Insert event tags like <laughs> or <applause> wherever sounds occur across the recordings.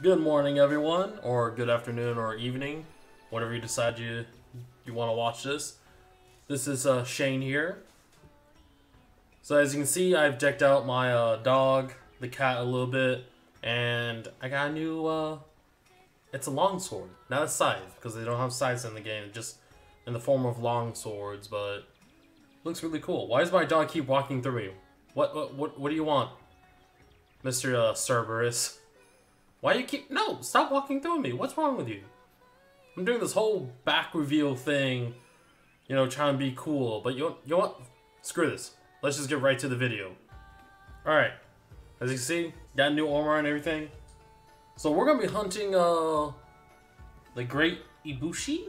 Good morning, everyone, or good afternoon or evening, whatever you decide you you want to watch this. This is uh, Shane here. So as you can see, I've decked out my uh, dog, the cat a little bit, and I got a new. Uh, it's a longsword, not a scythe, because they don't have scythes in the game. Just in the form of long swords, but looks really cool. Why does my dog keep walking through me? What what what, what do you want, Mister uh, Cerberus? Why you keep- No! Stop walking through me! What's wrong with you? I'm doing this whole back reveal thing, you know, trying to be cool, but you, you what? Screw this. Let's just get right to the video. Alright. As you can see, got new armor and everything. So we're gonna be hunting, uh... The Great Ibushi?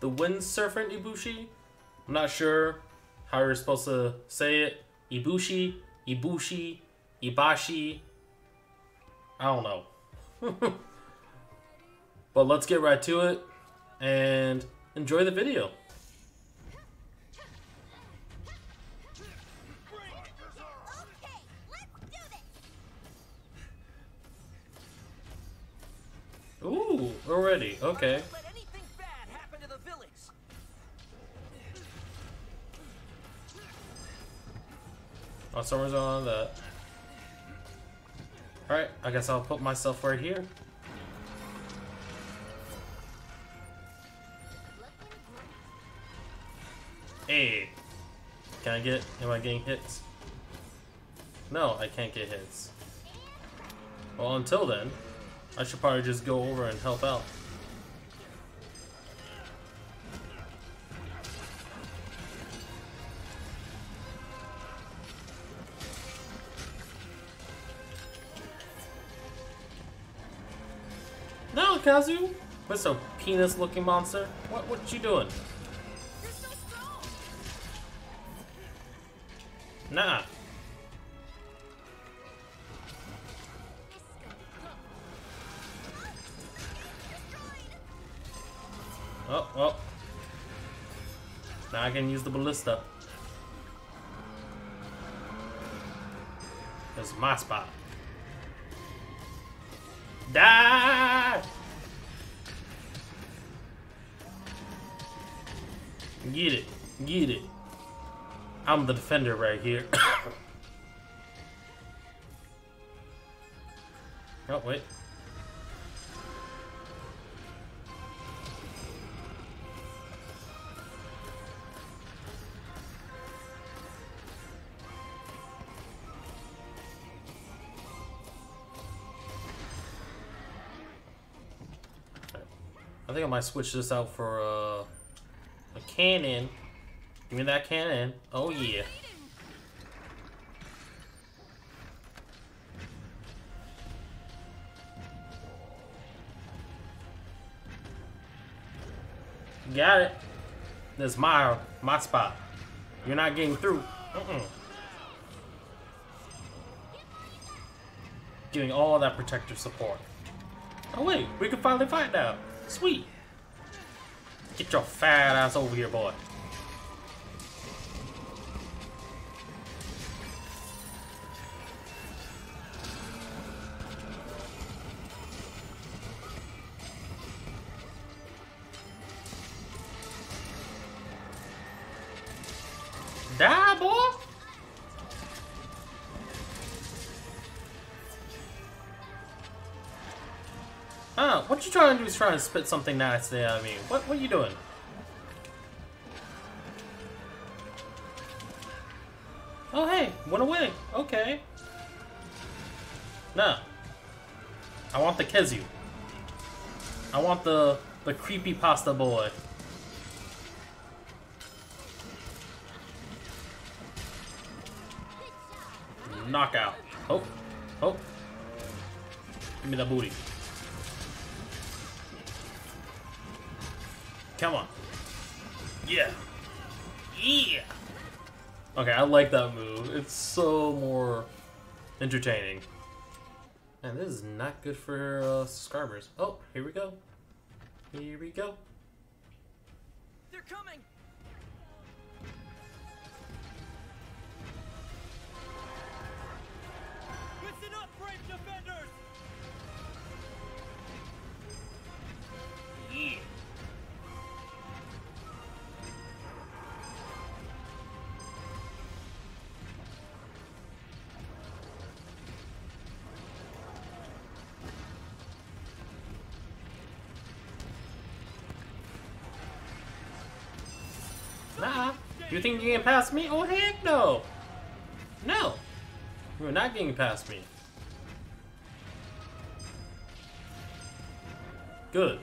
The Wind Serpent Ibushi? I'm not sure how you're supposed to say it. Ibushi, Ibushi, Ibashi. I don't know. <laughs> but let's get right to it and enjoy the video. Ooh, already. Okay. Oh, someone's on that. Alright, I guess I'll put myself right here. Hey. Can I get, am I getting hits? No, I can't get hits. Well, until then, I should probably just go over and help out. Khezu! What's a penis-looking monster? What, what you doing? Nah. Oh, well. Now I can use the ballista. This is my spot. Die! Get it. Get it. I'm the defender right here. <coughs> oh, wait. I think I might switch this out for uh, cannon. Give me that cannon. Oh yeah. Got it. This is my my spot. You're not getting through. Mm-mm. Giving all that protective support. Oh wait, we can finally fight now. Sweet. Get your fat ass over here, boy. Trying to spit something nasty of me. What, what are you doing? Oh, hey, went away. Okay. No. I want the Khezu. I want the the creepy pasta boy. Knockout. Oh. Oh. Give me the booty. Come on. Yeah. Yeah. Okay, I like that move. It's so more entertaining. And this is not good for uh, subscribers. Oh, here we go. Here we go. They're coming. You think you can pass me? Oh heck no! No! You're not getting past me. Good.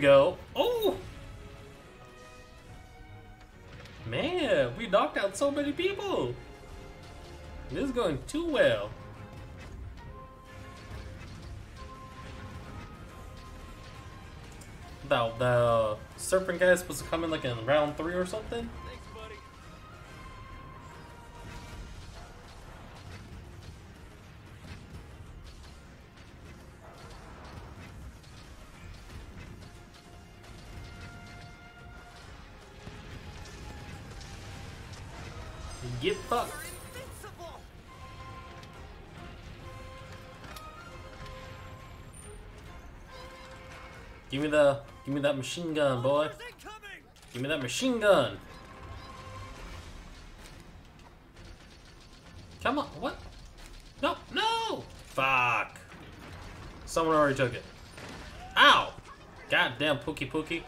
Go. Oh! Man, we knocked out so many people. This is going too well. The, the serpent guy is supposed to come in like in round three or something? The, give me that machine gun, boy. Give me that machine gun. Come on, what? No, no! Fuck. Someone already took it. Ow! Goddamn Pukei-Pukei.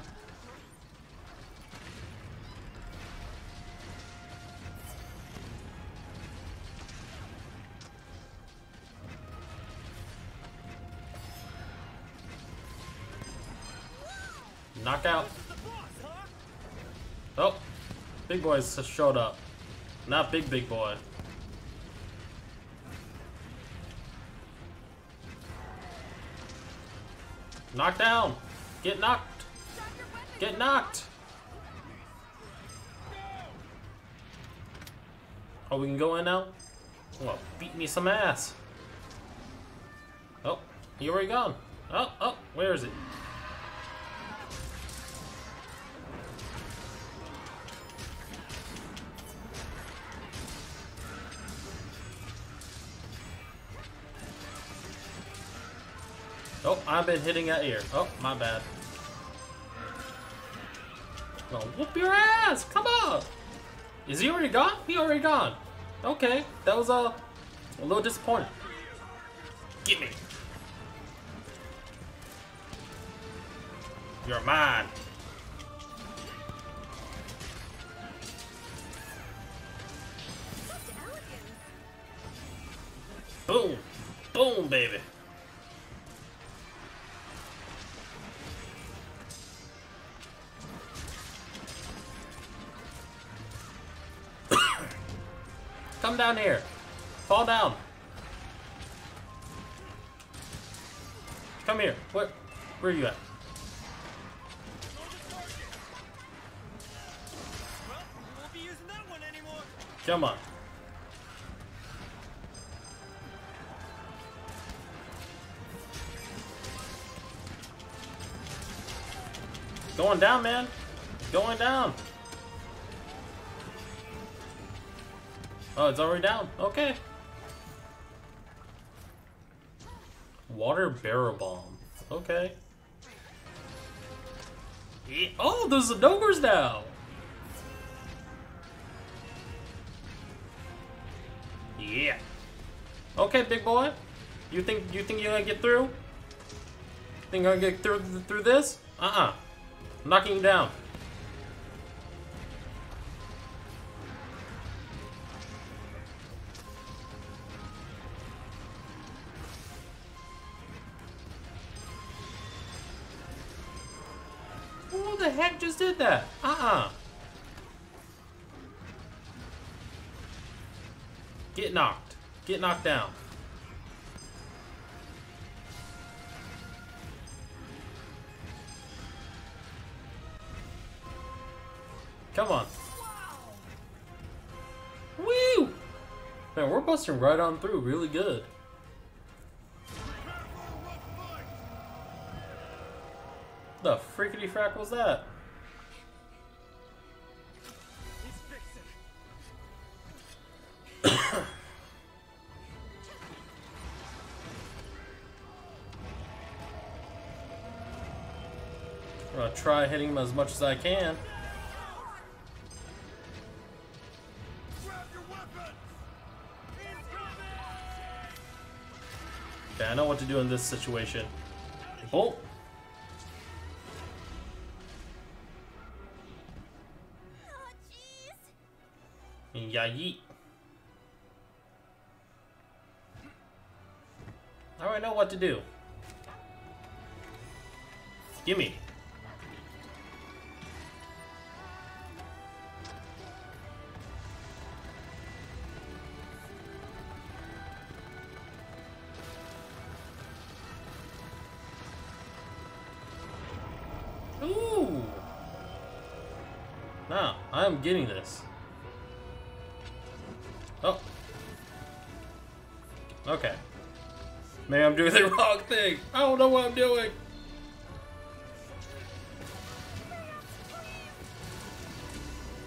Big boys just showed up. Not big, big boy. Knocked down. Get knocked. Get knocked. Oh, we can go in now? Well, beat me some ass. Oh, he already gone. Oh, oh, where is it? I've been hitting that ear. Oh, my bad. Well, whoop your ass! Come on! Is he already gone? He already gone. Okay, that was uh, a little disappointing. Get me. You're mine. Boom. Boom, baby. Come down here. Fall down. Come here. Where, where are you at? Come on. Going down, man. Going down. Oh, it's already down. Okay. Water barrel bomb. Okay. Yeah. Oh, there's the ogres now. Yeah. Okay, big boy. You think you think you're gonna get through? Think you're gonna get through through this? Uh-uh. I'm knocking you down. The heck just did that? Uh-uh. Get knocked. Get knocked down. Come on. Woo! Man, we're busting right on through really good. Freakity frack was that? <coughs> I'm gonna try hitting him as much as I can. Okay, I know what to do in this situation. Oh! Yeah, yeet. Now I know what to do. Gimme. Ooh. Now, I am getting this. I'm doing the <laughs> wrong thing. I don't know what I'm doing.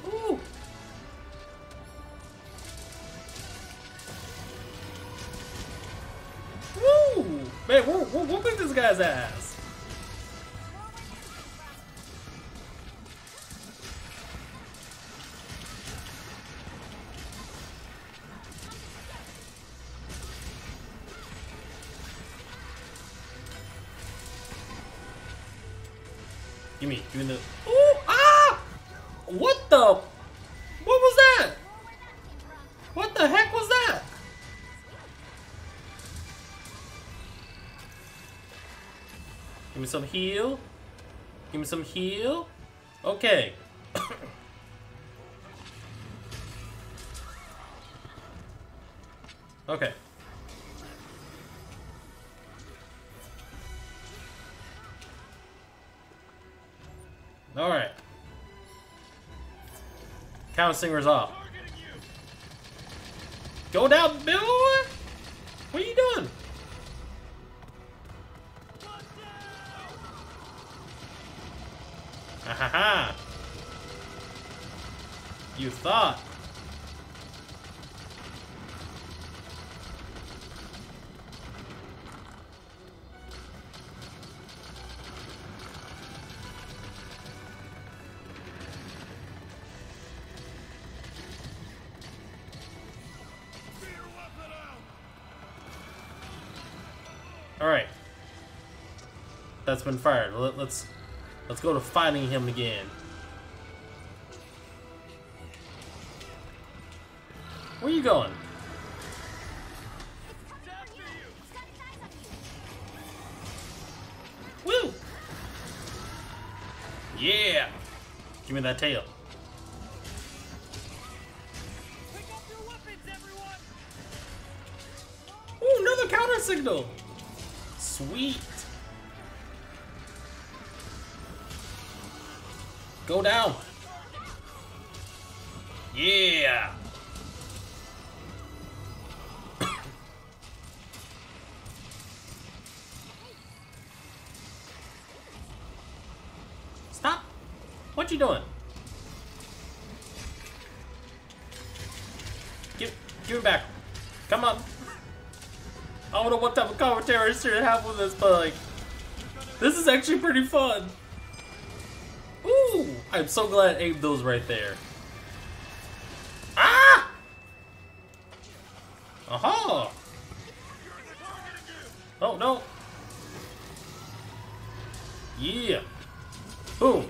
Ooh. Woo! Man, we're, we're this guy's ass. Me the. Ooh! Ah! What the? What was that? What the heck was that? Give me some heal. Give me some heal. Okay. <coughs> okay. Singers off. Go down, Bill. What are you doing? Ha ha ha. You thought. That's been fired. Let, let's let's go to fighting him again. Where you going? Woo! Yeah! Give me that tail. Pick up your weapons, everyone. Ooh, another counter signal! Sweet! Go down! Yeah! Stop! What you doing? Give, give it back. Come on. I don't know what type of commentary I should have with this, but like, this is actually pretty fun. I'm so glad I aimed those right there. Ah! Aha! Oh no! Yeah! Boom!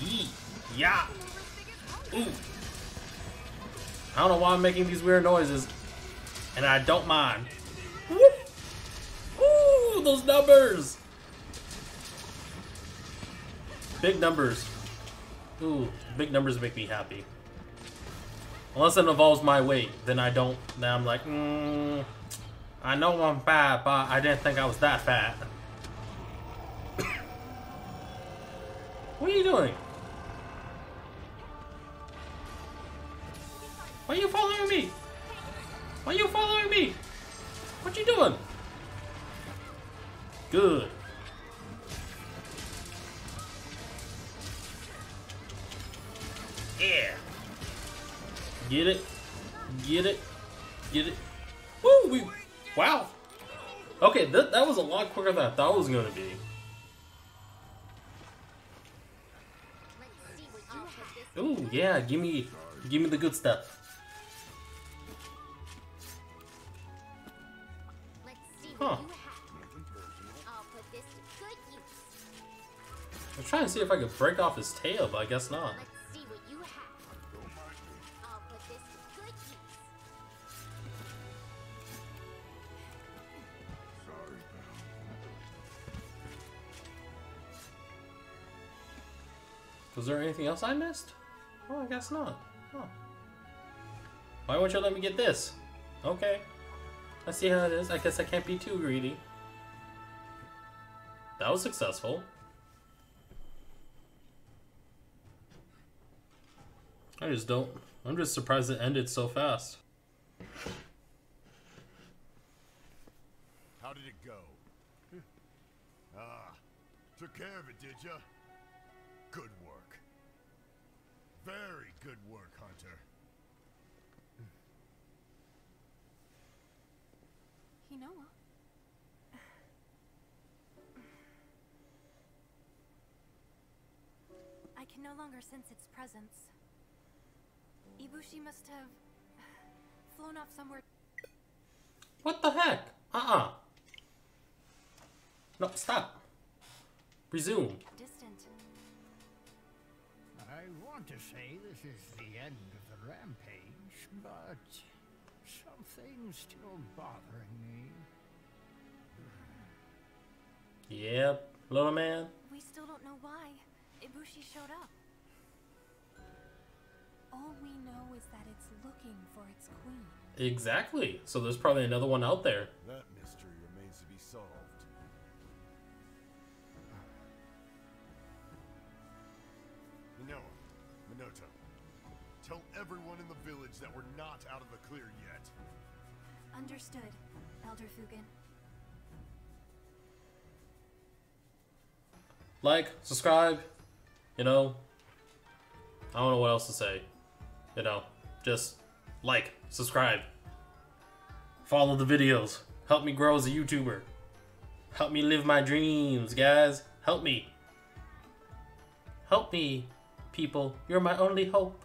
Yee! Yeah! Ooh! I don't know why I'm making these weird noises, and I don't mind. Whoop! Ooh, those numbers! Big numbers. Ooh, big numbers make me happy. Unless it involves my weight, then I don't. Then I'm like, mm, I know I'm fat, but I didn't think I was that fat. <coughs> what are you doing? Lot than I thought was to be. Ooh, yeah, give me, give me the good stuff. Huh. I'm trying to see if I could break off his tail, but I guess not. Was there anything else I missed? Oh, I guess not. Oh. Why won't you let me get this? Okay. I see how it is. I guess I can't be too greedy. That was successful. I just don't. I'm just surprised it ended so fast. How did it go? <laughs> ah, took care of it, did ya? Very good work, Hunter. Hinoa. I can no longer sense its presence. Ibushi must have flown off somewhere. What the heck? Uh-uh. No, stop. Resume. Distant. I want to say this is the end of the rampage, but something's still bothering me. Yep, little man. We still don't know why Ibushi showed up. All we know is that it's looking for its queen. Exactly. So there's probably another one out there. Like, subscribe. You know, I don't know what else to say. You know, just like, subscribe, follow the videos. Help me grow as a YouTuber. Help me live my dreams, guys. Help me. Help me, people. You're my only hope.